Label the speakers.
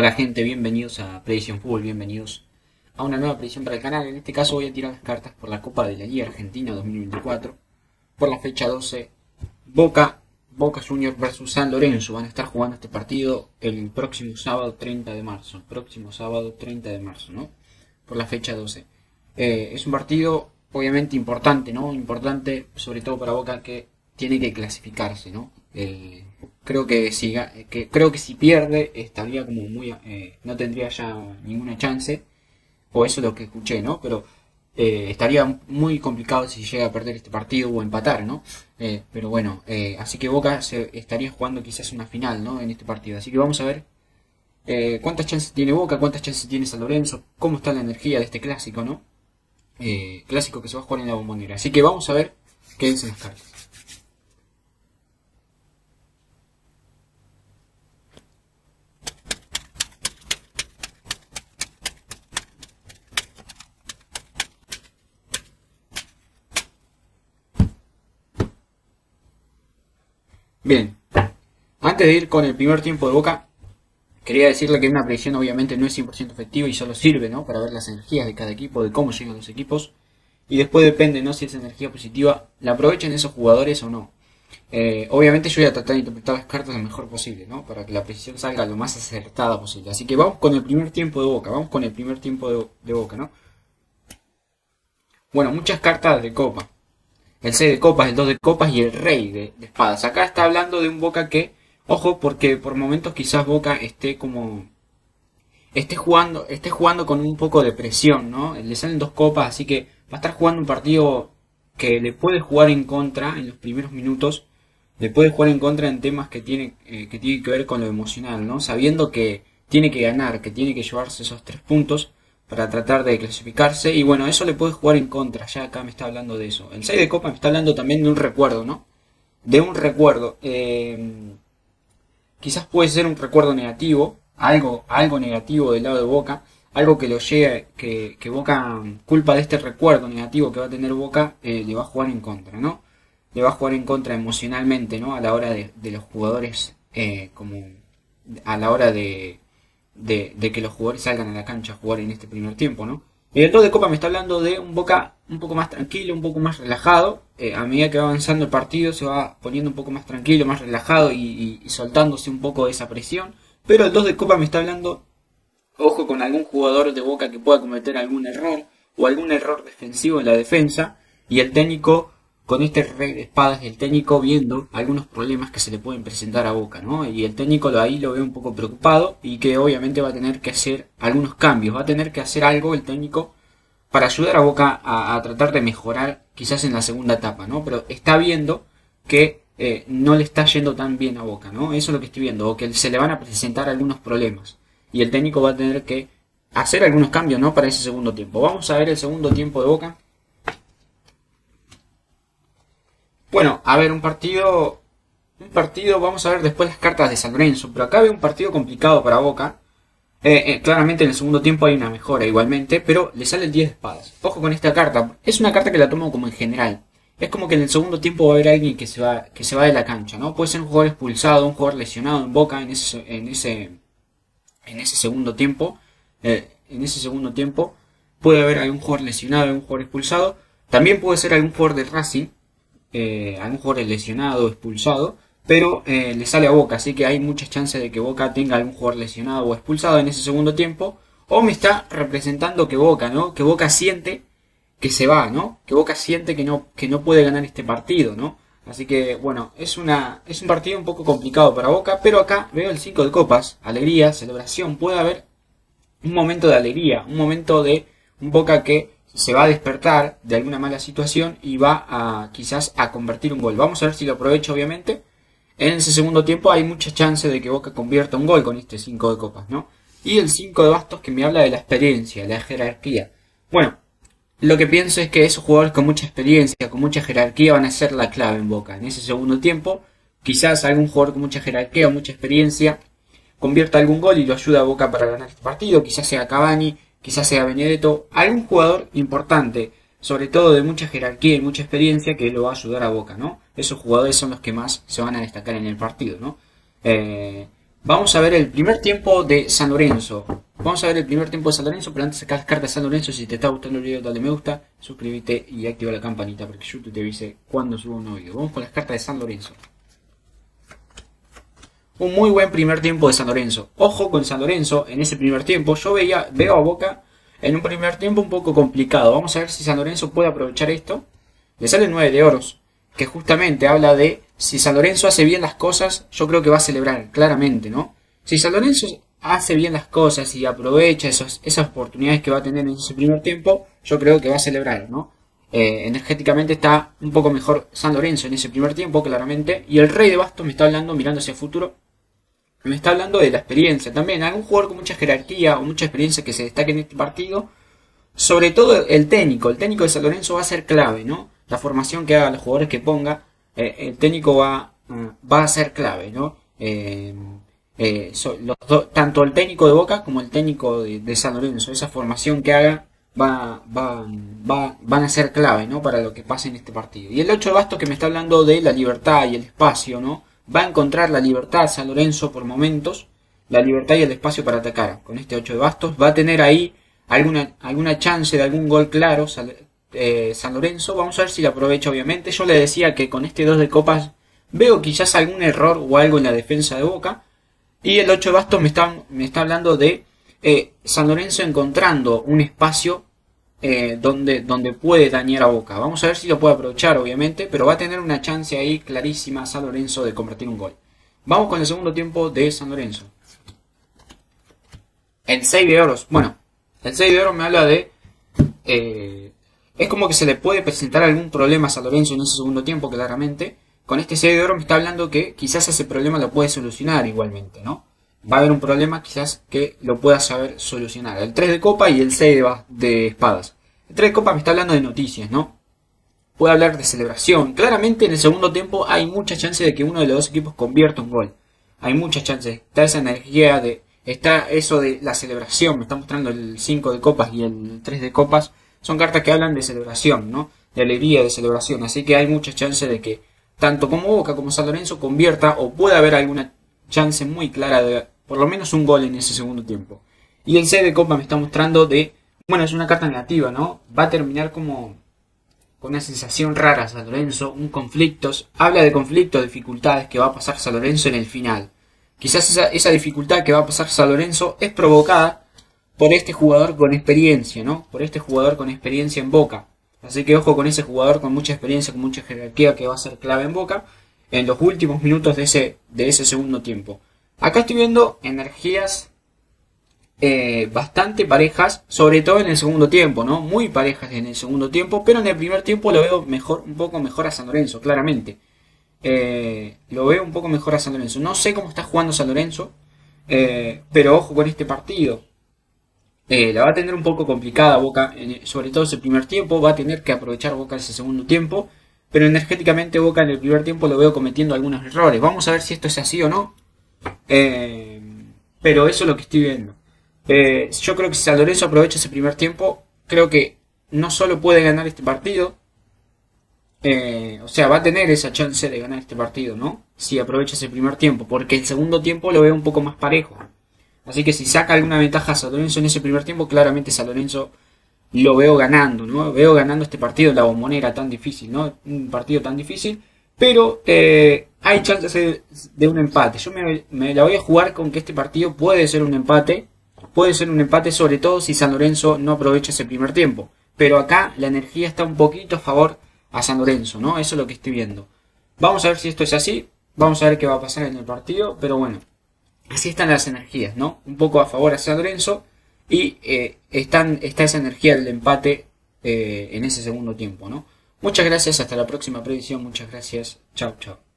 Speaker 1: Hola gente, bienvenidos a Predicción Fútbol, bienvenidos a una nueva predicción para el canal. En este caso voy a tirar las cartas por la Copa de la Liga Argentina 2024. Por la fecha 12, Boca, Boca Junior versus San Lorenzo. Van a estar jugando este partido el próximo sábado 30 de marzo. próximo sábado 30 de marzo, ¿no? Por la fecha 12. Eh, es un partido obviamente importante, ¿no? Importante sobre todo para Boca que tiene que clasificarse, ¿no? Creo que si que creo que si pierde estaría como muy eh, no tendría ya ninguna chance. O eso es lo que escuché no pero eh, estaría muy complicado si llega a perder este partido o empatar no eh, pero bueno así que Boca se estaría jugando quizás una final no en este partido. Así que vamos a ver cuántas chances tiene Boca cuántas chances tiene San Lorenzo cómo está la energía de este clásico no clásico que se va a jugar en la bombonera. Así que vamos a ver qué dicen las cartas Bien, antes de ir con el primer tiempo de Boca, quería decirle que una predicción obviamente no es 100% efectiva y solo sirve ¿no? para ver las energías de cada equipo, de cómo llegan los equipos. Y después depende ¿no? si esa energía positiva la aprovechan esos jugadores o no. Eh, obviamente yo voy a tratar de interpretar las cartas lo mejor posible, ¿no? Para que la precisión salga lo más acertada posible. Así que vamos con el primer tiempo de Boca, vamos con el primer tiempo de, de Boca, ¿no? Bueno, muchas cartas de Copa el 6 de copas, el 2 de copas y el rey de, espadas. Acá está hablando de un Boca que, ojo, porque por momentos quizás Boca esté como esté jugando, esté jugando con un poco de presión, ¿no? Le salen dos copas, así que va a estar jugando un partido que le puede jugar en contra en los primeros minutos, le puede jugar en contra en temas que tiene eh, que tiene que ver con lo emocional, ¿no? Sabiendo que tiene que ganar, que tiene que llevarse esos tres puntos para tratar de clasificarse. Y bueno, eso le puede jugar en contra. Ya acá me está hablando de eso. El 6 de copa me está hablando también de un recuerdo, ¿no? De un recuerdo. Eh, quizás puede ser un recuerdo negativo. Algo, algo negativo del lado de Boca. Algo que lo llegue, que, que Boca, culpa de este recuerdo negativo que va a tener Boca, eh, le va a jugar en contra, ¿no? Le va a jugar en contra emocionalmente, ¿no? A la hora de, los jugadores, eh, como a la hora de, de, que los jugadores salgan a la cancha a jugar en este primer tiempo, ¿no? El director de Copa me está hablando de un Boca un poco más tranquilo, un poco más relajado. Eh, a medida que va avanzando el partido se va poniendo un poco más tranquilo, más relajado y, soltándose un poco de esa presión. Pero el 2 de Copa me está hablando, ojo con algún jugador de Boca que pueda cometer algún error o algún error defensivo en la defensa. Y el técnico con este rey de espadas el técnico viendo algunos problemas que se le pueden presentar a Boca, ¿no? Y el técnico ahí lo ve un poco preocupado y que obviamente va a tener que hacer algunos cambios, va a tener que hacer algo el técnico para ayudar a Boca a, tratar de mejorar quizás en la segunda etapa, ¿no? Pero está viendo que eh, no le está yendo tan bien a Boca, ¿no? Eso es lo que estoy viendo, o que se le van a presentar algunos problemas y el técnico va a tener que hacer algunos cambios, ¿no? Para ese segundo tiempo. Vamos a ver el segundo tiempo de Boca. Bueno, a ver, un partido. Un partido, vamos a ver después las cartas de San Lorenzo. Pero acá veo un partido complicado para Boca. Eh, eh, claramente en el segundo tiempo hay una mejora igualmente, pero le sale el 10 de espadas. Ojo con esta carta. Es una carta que la tomo como en general. Es como que en el segundo tiempo va a haber alguien que se va, que se va de la cancha, ¿no? Puede ser un jugador expulsado, un jugador lesionado en Boca en ese, en ese, en ese segundo tiempo. Eh, en ese segundo tiempo puede haber algún jugador lesionado, un jugador expulsado. También puede ser algún jugador de Racing eh, a lo mejor lesionado expulsado, pero eh, le sale a Boca, así que hay muchas chances de que Boca tenga algún jugador lesionado o expulsado en ese segundo tiempo, o me está representando que Boca, ¿no? Que Boca siente que se va, ¿no? Que Boca siente que no, que no puede ganar este partido, ¿no? Así que, bueno, es, una, es un partido un poco complicado para Boca, pero acá veo el 5 de copas, alegría, celebración, puede haber un momento de alegría, un momento de un Boca que se va a despertar de alguna mala situación y va a quizás a convertir un gol. Vamos a ver si lo aprovecha obviamente. En ese segundo tiempo hay mucha chance de que Boca convierta un gol con este 5 de copas, ¿no? Y el 5 de bastos que me habla de la experiencia, la jerarquía. Bueno, lo que pienso es que esos jugadores con mucha experiencia, con mucha jerarquía van a ser la clave en Boca. En ese segundo tiempo, quizás algún jugador con mucha jerarquía o mucha experiencia convierta algún gol y lo ayuda a Boca para ganar este partido. Quizás sea Cavani, quizás sea Benedetto, algún jugador importante, sobre todo de mucha jerarquía y mucha experiencia que lo va a ayudar a Boca, ¿no? Esos jugadores son los que más se van a destacar en el partido, ¿no? Eh, Vamos a ver el primer tiempo de San Lorenzo. Vamos a ver el primer tiempo de San Lorenzo, pero antes las cartas de San Lorenzo, si te está gustando el video, dale me gusta, suscríbete y activa la campanita para que YouTube te avise cuando subo un nuevo video. Vamos con las cartas de San Lorenzo. Un muy buen primer tiempo de San Lorenzo. Ojo con San Lorenzo, en ese primer tiempo yo veía, veo a Boca en un primer tiempo un poco complicado. Vamos a ver si San Lorenzo puede aprovechar esto. Le sale 9 de oros, que justamente habla de si San Lorenzo hace bien las cosas, yo creo que va a celebrar, claramente, ¿no? Si San Lorenzo hace bien las cosas y aprovecha esas oportunidades que va a tener en ese primer tiempo, yo creo que va a celebrar, ¿no? Eh, energéticamente está un poco mejor San Lorenzo en ese primer tiempo, claramente. Y el Rey de Bastos me está hablando, mirando hacia el futuro, me está hablando de la experiencia también. Algún jugador con mucha jerarquía o mucha experiencia que se destaque en este partido. Sobre todo el técnico. El técnico de San Lorenzo va a ser clave, ¿no? La formación que haga, los jugadores que ponga, eh, el técnico va, mm, va a ser clave, ¿no? Eh, eh, tanto el técnico de Boca como el técnico de, San Lorenzo, esa formación que haga va, va, va, van a ser clave, ¿no? Para lo que pase en este partido. Y el 8 de Bastos que me está hablando de la libertad y el espacio, ¿no? Va a encontrar la libertad San Lorenzo por momentos, la libertad y el espacio para atacar. Con este 8 de Bastos va a tener ahí alguna, alguna chance de algún gol claro eh, San Lorenzo. Vamos a ver si lo aprovecha, obviamente. Yo le decía que con este 2 de copas veo quizás algún error o algo en la defensa de Boca. Y el 8 de bastos me está, me está hablando de eh, San Lorenzo encontrando un espacio eh, donde, donde puede dañar a Boca. Vamos a ver si lo puede aprovechar, obviamente, pero va a tener una chance ahí clarísima San Lorenzo de convertir un gol. Vamos con el segundo tiempo de San Lorenzo. El 6 de oros. Bueno, el 6 de oro me habla de es como que se le puede presentar algún problema a San Lorenzo en ese segundo tiempo, claramente. Con este 6 de oro me está hablando que quizás ese problema lo puede solucionar igualmente, ¿no? Va a haber un problema quizás que lo pueda saber solucionar. El 3 de copa y el 6 de, espadas. El 3 de copa me está hablando de noticias, ¿no? Puede hablar de celebración. Claramente en el segundo tiempo hay mucha chance de que uno de los dos equipos convierta un gol. Hay muchas chances. Está esa energía de... Está eso de la celebración. Me está mostrando el 5 de copas y el 3 de copas son cartas que hablan de celebración, ¿no? De alegría, de celebración. Así que hay mucha chance de que tanto como Boca como San Lorenzo convierta o pueda haber alguna chance muy clara de por lo menos un gol en ese segundo tiempo. Y el C de Copa me está mostrando de, bueno, es una carta negativa, ¿no? Va a terminar como con una sensación rara San Lorenzo, un conflicto, habla de conflictos, dificultades que va a pasar San Lorenzo en el final. Quizás esa, esa dificultad que va a pasar San Lorenzo es provocada por este jugador con experiencia, ¿no? Por este jugador con experiencia en Boca. Así que ojo con ese jugador con mucha experiencia, con mucha jerarquía que va a ser clave en Boca en los últimos minutos de ese, de ese segundo tiempo. Acá estoy viendo energías eh, bastante parejas, sobre todo en el segundo tiempo, ¿no? Muy parejas en el segundo tiempo, pero en el primer tiempo lo veo mejor, un poco mejor a San Lorenzo, claramente. Eh, lo veo un poco mejor a San Lorenzo. No sé cómo está jugando San Lorenzo, eh, pero ojo con este partido. La va a tener un poco complicada Boca, sobre todo ese primer tiempo, va a tener que aprovechar Boca ese segundo tiempo, pero energéticamente Boca en el primer tiempo lo veo cometiendo algunos errores. Vamos a ver si esto es así o no, eh, pero eso es lo que estoy viendo. Eh, yo creo que si San Lorenzo aprovecha ese primer tiempo, creo que no solo puede ganar este partido, o sea, va a tener esa chance de ganar este partido, ¿no? Si aprovecha ese primer tiempo, porque el segundo tiempo lo veo un poco más parejo. Así que si saca alguna ventaja a San Lorenzo en ese primer tiempo, claramente San Lorenzo lo veo ganando, ¿no? Veo ganando este partido, la bombonera tan difícil, ¿no? Un partido tan difícil, pero eh, hay chances de, un empate. Yo me, me, la voy a jugar con que este partido puede ser un empate, puede ser un empate sobre todo si San Lorenzo no aprovecha ese primer tiempo. Pero acá la energía está un poquito a favor a San Lorenzo, ¿no? Eso es lo que estoy viendo. Vamos a ver si esto es así, vamos a ver qué va a pasar en el partido, pero bueno, así están las energías, ¿no? Un poco a favor a San Lorenzo y eh, están, está esa energía del empate eh, en ese segundo tiempo, ¿no? Muchas gracias, hasta la próxima predicción, muchas gracias, chao, chao.